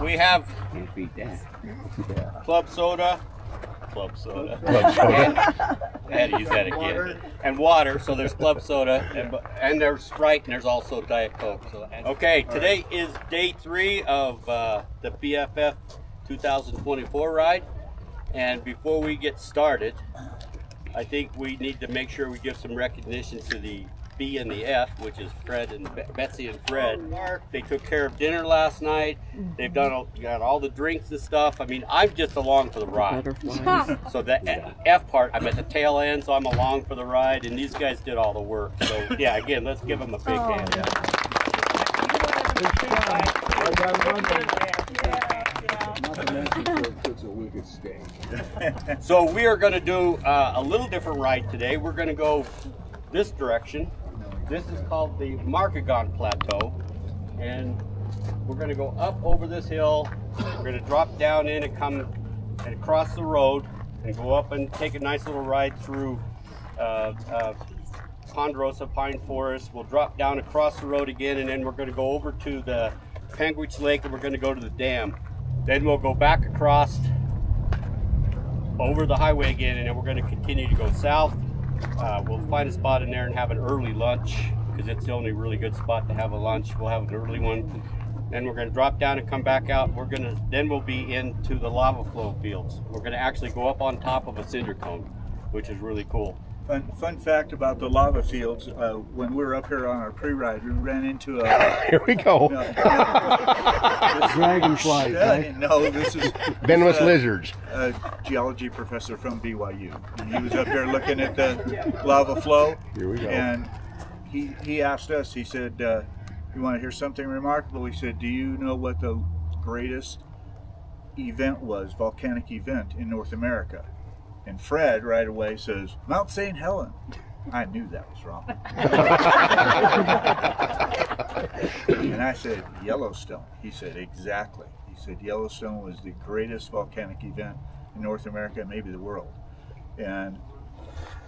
we have Can't beat that. club soda, club soda. I had to use that again. And water. So there's club soda, and, and there's Sprite, and there's also Diet Coke. So okay, today is day three of uh, the BFF 2024 ride, and before we get started, I think we need to make sure we give some recognition to the B and the F, which is Fred and Be- Betsy and Fred. They took care of dinner last night. They've done all, got all the drinks and stuff. I mean, I'm just along for the ride. So the F part, I'm at the tail end, so I'm along for the ride, and these guys did all the work. So yeah, again, let's give them a big hand. It's a wicked steak. So we are going to do uh, a little different ride today. We're going to go this direction. This is called the Markagunt Plateau, and we're going to go up over this hill. We're to drop down in and come and cross the road and go up and take a nice little ride through uh, uh, Ponderosa Pine Forest. We'll drop down across the road again, and then we're going to go over to the Panguitch Lake, and we're going to go to the dam. Then we'll go back across over the highway again, and then we're going to continue to go south. Uh, we'll find a spot in there and have an early lunch because it's the only really good spot to have a lunch. We'll have an early one. Then we're going to drop down and come back out. We're going to then we'll be into the lava flow fields. We're going to actually go up on top of a cinder cone, which is really cool. Fun, fun fact about the lava fields, uh, when we were up here on our pre-ride, we ran into a... Here we go. No, Dragonflies, uh, no, this is... Venomous this, uh, lizards. A geology professor from BYU. And he was up here looking at the lava flow. Here we go. And he, he asked us, he said, uh, you want to hear something remarkable? He said, do you know what the greatest event was, volcanic event in North America? And Fred right away says, Mount St. Helen. I knew that was wrong. and I said, Yellowstone. He said, exactly. He said, Yellowstone was the greatest volcanic event in North America, maybe the world. And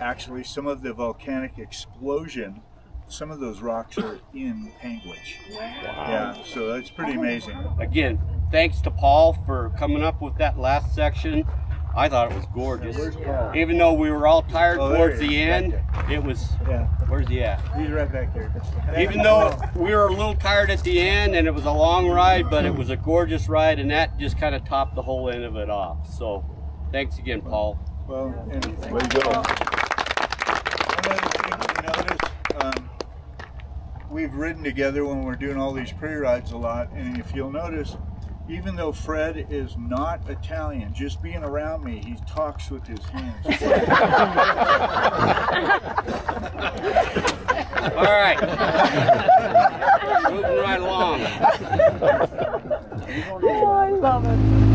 actually, some of the volcanic explosion, some of those rocks are in Panguitch. Wow. Yeah, so that's pretty oh. amazing. Again, thanks to Paul for coming up with that last section. I thought it was gorgeous. Even though we were all tired Oh, towards the end, there. it was. Yeah, Where's he at? he's right back there. Even though we were a little tired at the end and it was a long ride, but it was a gorgeous ride, and that just kind of topped the whole end of it off. So, thanks again, Paul. Well, and Way to go. One other thing to notice, um, we've ridden together when we're doing all these pre-rides a lot, and if you'll notice, even though Fred is not Italian, just being around me, he talks with his hands. All right. Moving right along. Oh, I love it.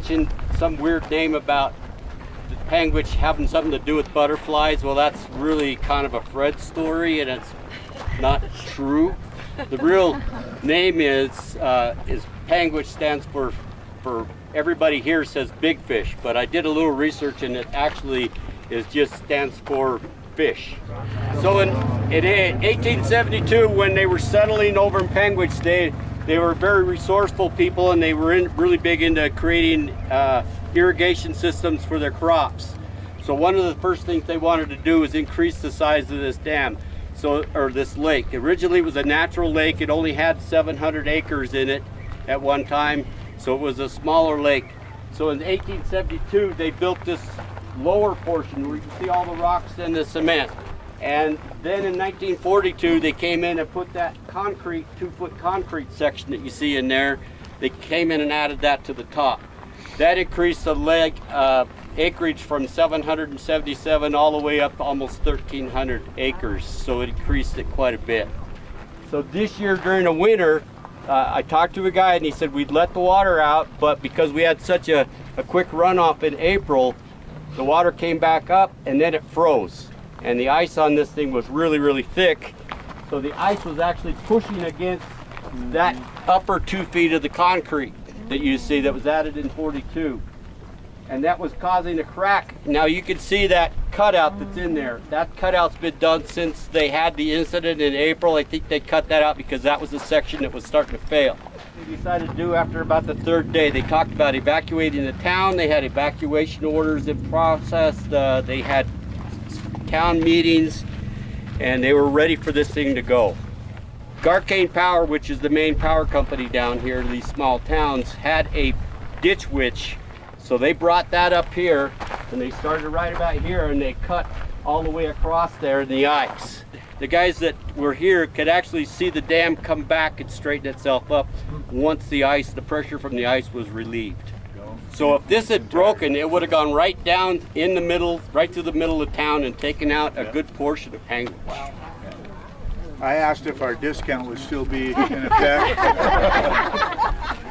Mentioned some weird name about the Panguitch having something to do with butterflies. Well, that's really kind of a Fred story, and it's not true. The real name is uh, is Panguitch stands for for everybody here says big fish, but I did a little research and it actually is just stands for fish. So in, in 1872, when they were settling over in Panguitch, they they were very resourceful people and they were in, really big into creating uh, irrigation systems for their crops. So one of the first things they wanted to do was increase the size of this dam, so or this lake. Originally, it was a natural lake. It only had 700 acres in it at one time, so it was a smaller lake. So in 1872, they built this lower portion where you can see all the rocks and the cement. And then in 1942, they came in and put that concrete, two-foot concrete section that you see in there. They came in and added that to the top. That increased the lake uh, acreage from 777 all the way up to almost 1,300 acres. So it increased it quite a bit. So this year during the winter, uh, I talked to a guy and he said we'd let the water out, but because we had such a, a quick runoff in April, the water came back up and then it froze. And the ice on this thing was really, really thick. So the ice was actually pushing against that upper two feet of the concrete that you see that was added in 42. And that was causing a crack. Now you can see that cutout that's in there. That cutout's been done since they had the incident in April. I think they cut that out because that was the section that was starting to fail. They decided to do after about the third day. They talked about evacuating the town. They had evacuation orders in process. Uh, they had town meetings and they were ready for this thing to go. Garkane Power, which is the main power company down here in these small towns, had a ditch witch. So they brought that up here and they started right about here and they cut all the way across there in the ice. The guys that were here could actually see the dam come back and straighten itself up once the ice, the pressure from the ice was relieved. So if this had broken, it would have gone right down in the middle, right through the middle of town and taken out a good portion of Panguitch. I asked if our discount would still be in effect.